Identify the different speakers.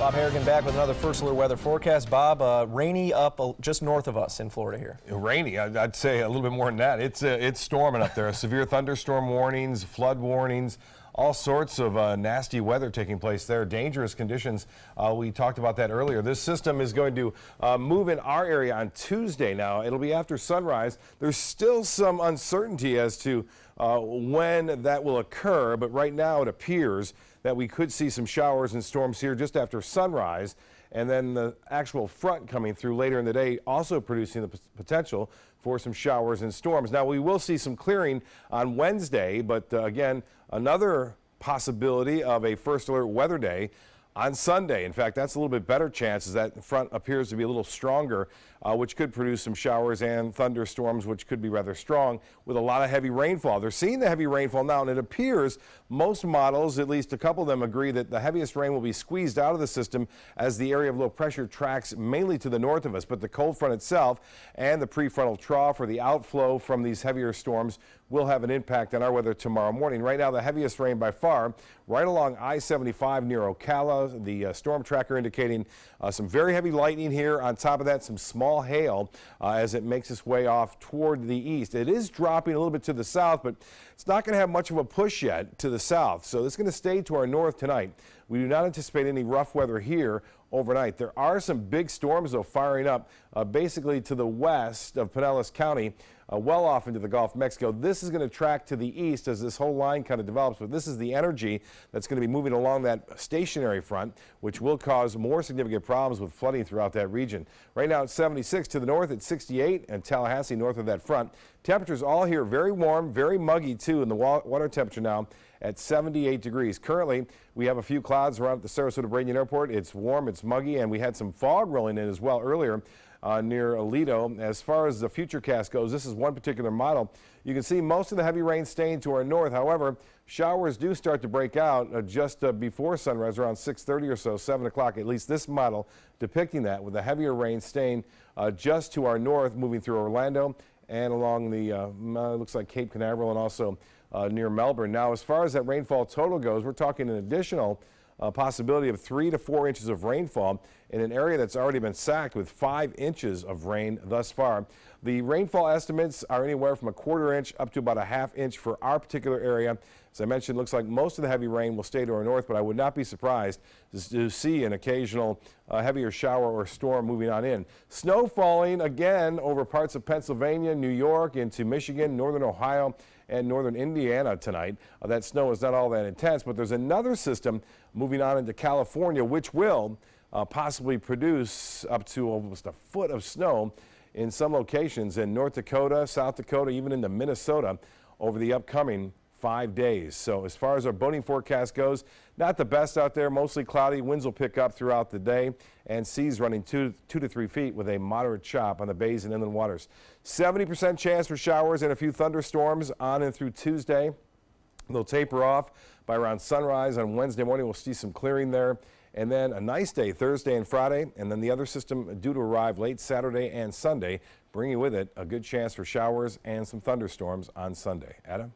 Speaker 1: Bob Harrigan back with another First Alert weather forecast. Bob, uh, rainy up just north of us in Florida here.
Speaker 2: Rainy, I'd say a little bit more than that. It's uh, it's storming up there. Severe thunderstorm warnings, flood warnings, all sorts of uh, nasty weather taking place there. Dangerous conditions. Uh, we talked about that earlier. This system is going to uh, move in our area on Tuesday. Now it'll be after sunrise. There's still some uncertainty as to when that will occur, but right now it appears that we could see some showers and storms here just after sunrise. And then the actual front coming through later in the day also producing the potential for some showers and storms. Now, we will see some clearing on Wednesday, but uh, again, another possibility of a first alert weather day on Sunday. In fact, that's a little bit better chance as that front appears to be a little stronger, uh, which could produce some showers and thunderstorms, which could be rather strong with a lot of heavy rainfall. They're seeing the heavy rainfall now, and it appears most models, at least a couple of them, agree that the heaviest rain will be squeezed out of the system as the area of low pressure tracks mainly to the north of us. But the cold front itself and the prefrontal trough or the outflow from these heavier storms will have an impact on our weather tomorrow morning. Right now, the heaviest rain by far right along I-75 near Ocala. The uh, storm tracker indicating uh, some very heavy lightning here. On top of that, some small hail uh, as it makes its way off toward the east. It is dropping a little bit to the south, but it's not going to have much of a push yet to the south. So it's going to stay to our north tonight. We do not anticipate any rough weather here overnight. There are some big storms, though, firing up uh, basically to the west of Pinellas County uh, well off into the Gulf of Mexico. This is going to track to the east as this whole line kind of develops, but this is the energy that's going to be moving along that stationary front, which will cause more significant problems with flooding throughout that region. Right now it's 76 to the north, it's 68, and Tallahassee north of that front. Temperatures all here very warm, very muggy too, and the water temperature now at 78 degrees. Currently, we have a few clouds around the Sarasota Bradenton Airport. It's warm, it's muggy, and we had some fog rolling in as well earlier uh, near Aledo. As far as the futurecast goes, this is one particular model. You can see most of the heavy rain staying to our north. However, showers do start to break out uh, just uh, before sunrise, around 6.30 or so, 7 o'clock, at least this model depicting that with the heavier rain staying uh, just to our north, moving through Orlando and along the, uh, looks like Cape Canaveral and also uh, near Melbourne. Now, as far as that rainfall total goes, we're talking an additional a possibility of three to four inches of rainfall in an area that's already been sacked with five inches of rain thus far. The rainfall estimates are anywhere from a quarter inch up to about a half inch for our particular area. As I mentioned, looks like most of the heavy rain will stay to our north, but I would not be surprised to see an occasional uh, heavier shower or storm moving on in. Snow falling again over parts of Pennsylvania, New York, into Michigan, northern Ohio, and northern Indiana tonight. Uh, that snow is not all that intense, but there's another system moving on into California, which will uh, possibly produce up to almost a foot of snow in some locations in North Dakota, South Dakota, even into Minnesota over the upcoming five days. So as far as our boating forecast goes, not the best out there, mostly cloudy. Winds will pick up throughout the day and seas running two, two to three feet with a moderate chop on the bays and inland waters. 70% chance for showers and a few thunderstorms on and through Tuesday. They'll taper off by around sunrise on Wednesday morning. We'll see some clearing there. And then a nice day Thursday and Friday. And then the other system due to arrive late Saturday and Sunday, bringing with it a good chance for showers and some thunderstorms on Sunday. Adam?